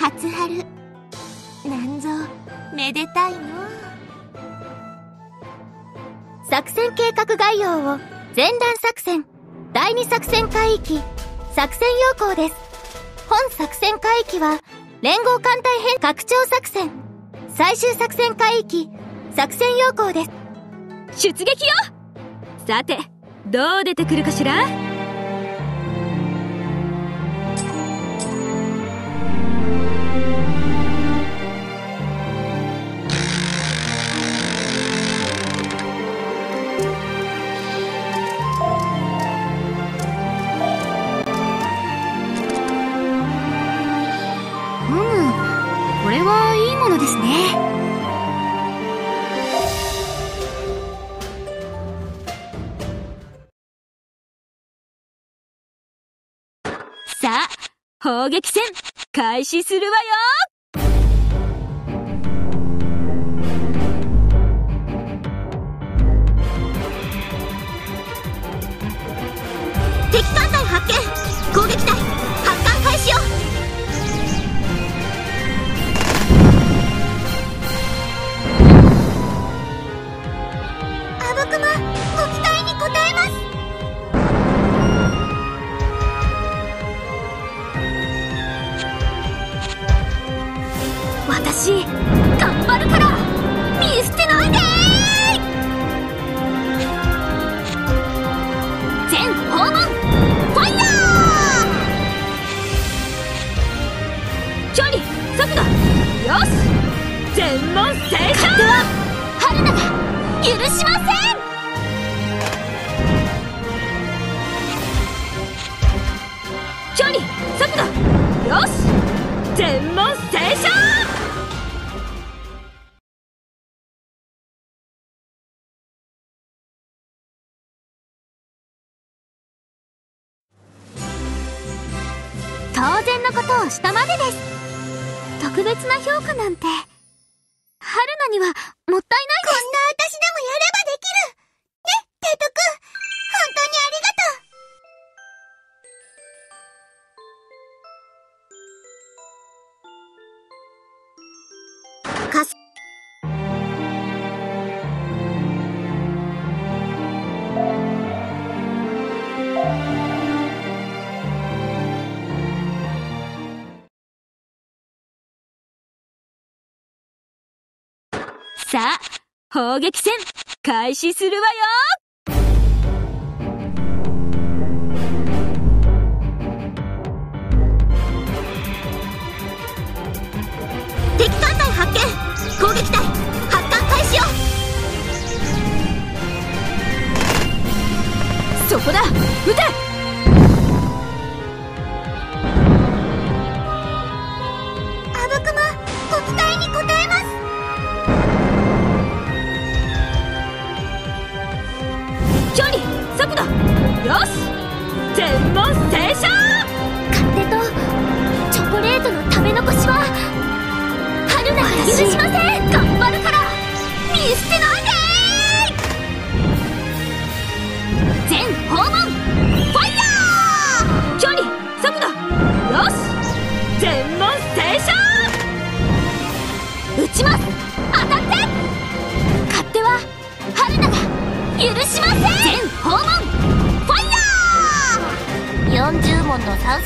初春。なんぞめでたいの。作戦計画概要を前段作戦第2作戦海域作戦要項です。本作戦海域は連合艦隊編拡張作戦最終作戦海域作戦要項です。出撃よ。さてどう出てくるかしら？砲撃戦開始するわよ。敵艦隊発見。攻撃隊。距離速度よし全問正勝では春菜が許しません距離速度よし全問正勝当然のことをしたまでです。特別な評価なんて。春菜にはもったいない。ですこんな私でもやればできる。ねテイトくさあ砲撃戦開始するわよ。敵艦隊発見攻撃隊発艦開始よ。そこだ撃て。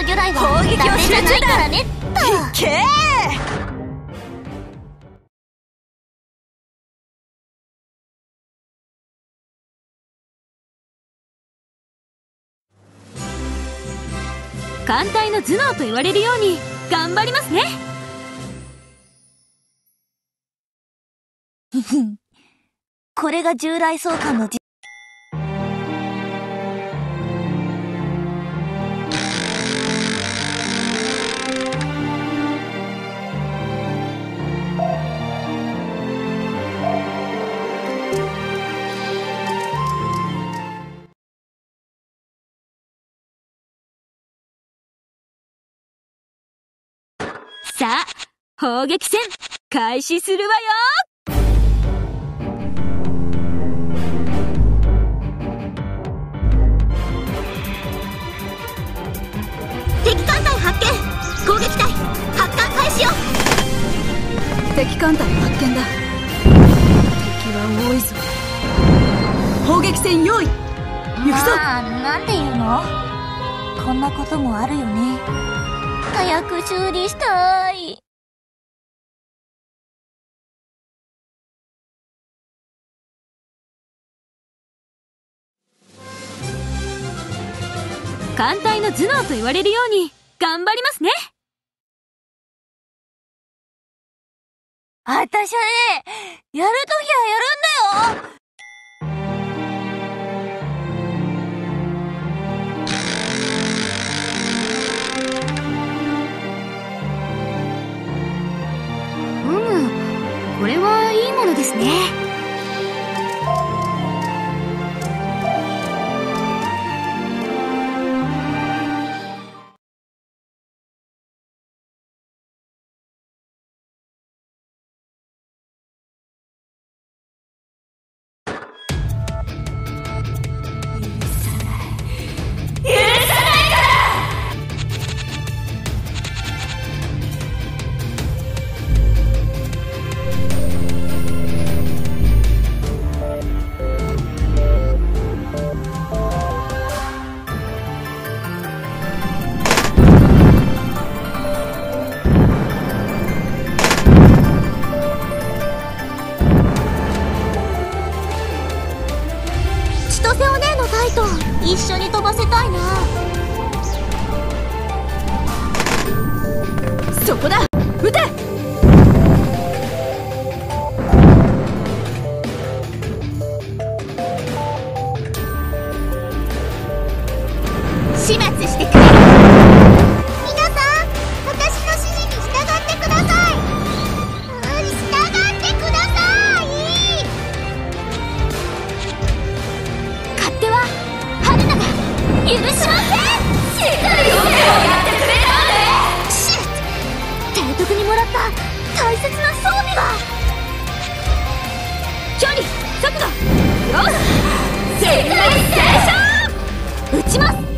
問の酸素魚雷は攻撃を集中だ。からね。っとけ艦隊の頭脳と言われるように頑張りますね。これが従来相関のさあ砲撃戦開始するわよ。敵艦隊発見攻撃隊発艦開始しよ。う敵艦隊発見だ。敵は多いぞ。砲撃戦用意。行くぞ。まあなんていうの？こんなこともあるよね早く修理したい。艦隊の頭脳と言われるように頑張りますね。あたしはね、やるときはやるんだよ。ですね。始末してくれ皆さん、私の指示に従ってくださいうん、従ってください勝手は春菜が許しませんしっかりをやってくれたねシュッ提督にもらった大切な装備が距離速度よし世界ステーション撃ちます!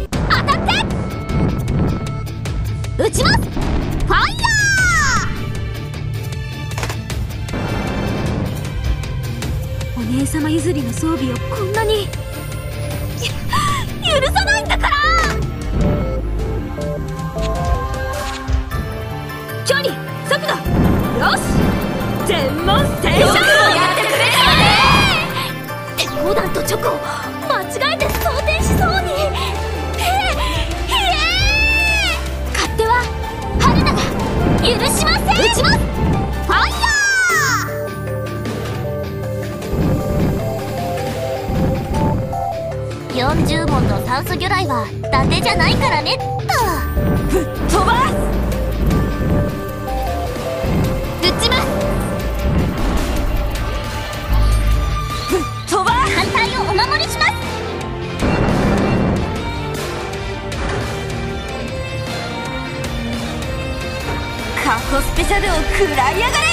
姉様譲りの装備をこんなに。許さないんだから！距離速度よし！全問正よくも勝やってくれたね鉄砲弾とチョコ間違えて装填しそうに！へえひえ！勝手は春菜が許しません！撃ちます酸素魚雷は伊達じゃないからねっと飛ばす。撃ちます飛ばす。反対をお守りします。カホスペシャルを食らいやがれ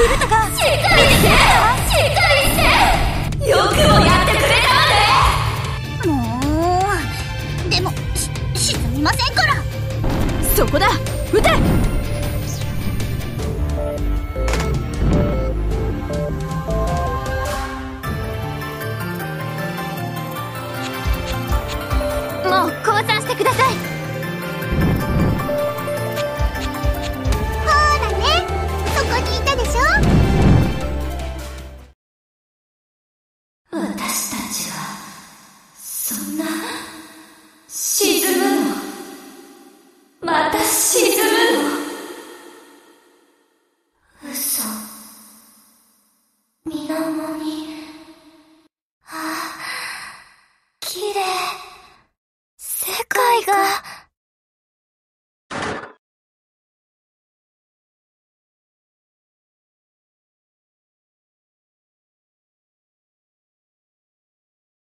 しっかりしてしっかりしてよくもやってくれたわねもうでもし沈みませんからそこだ撃てもう降参してください。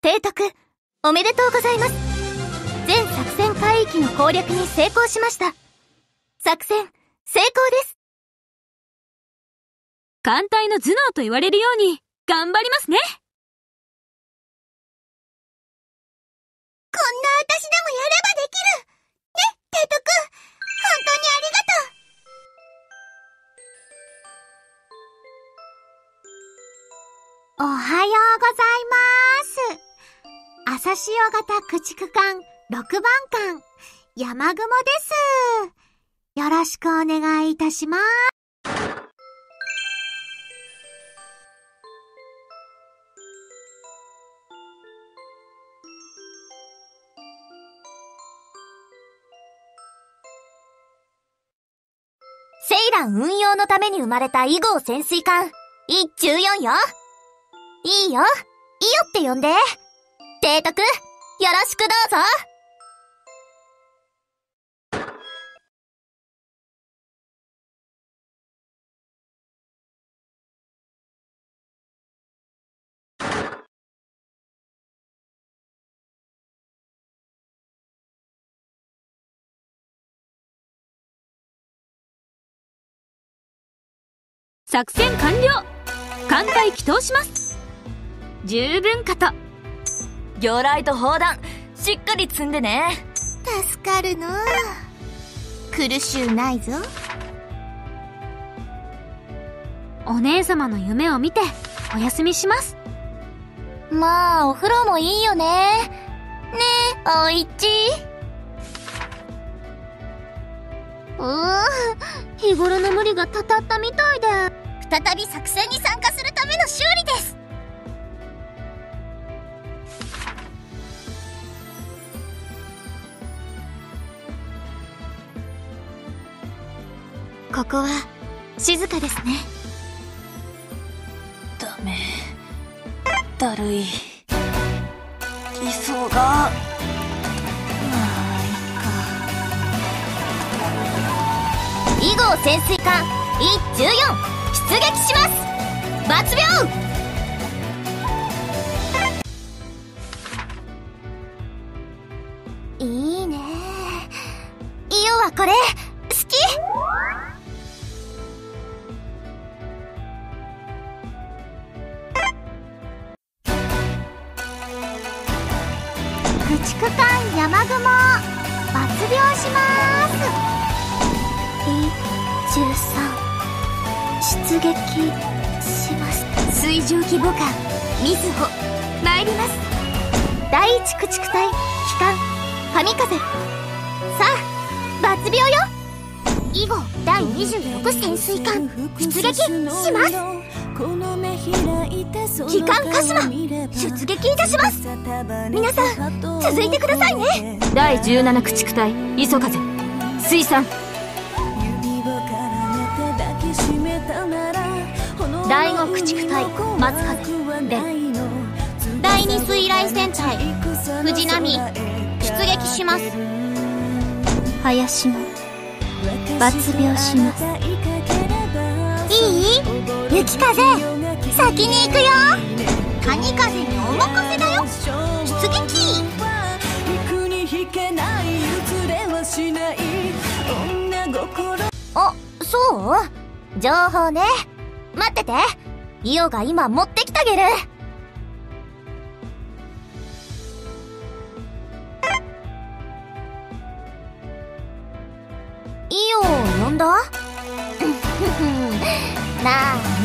提督おめでとうございます。全作戦海域の攻略に成功しました。作戦成功です。艦隊の頭脳と言われるように頑張りますね。こんな私でもやればで朝潮型駆逐艦6番艦山雲です。よろしくお願いいたします。セイラン運用のために生まれた囲碁潜水艦、114よ。いいよ、いいよって呼んで。提督、よろしくどうぞ。作戦完了。艦隊祈祷します。十分かと。魚雷と砲弾、しっかり積んでね。助かるの苦しゅうないぞ。お姉様の夢を見てお休みしますまあ、お風呂もいいよね。ねえ、おいち。うー日頃の無理がたたったみたいで。再び作戦に参加するための修理です。ここは、静かですね。ダメ。だるい。が。まあ囲碁潜水艦、114、出撃します。抜病いいね。イオはこれ、駆艦山雲抜病します。13出撃します。水上規模艦みずほ参ります。第一駆逐隊機関神風さあ抜病よ。以後第26潜水艦出撃します。機関鹿島出撃いたします。皆さん続いてくださいね。第17駆逐隊磯風水産。第5駆逐隊松風。連第2水雷戦隊藤波。出撃します。林も抜病しますいい？雪風？先に行くよ。谷風にお任せだよ。出撃。あそう？情報ね。待ってて。イオが今持ってきてあげるイオを呼んだ？なあ。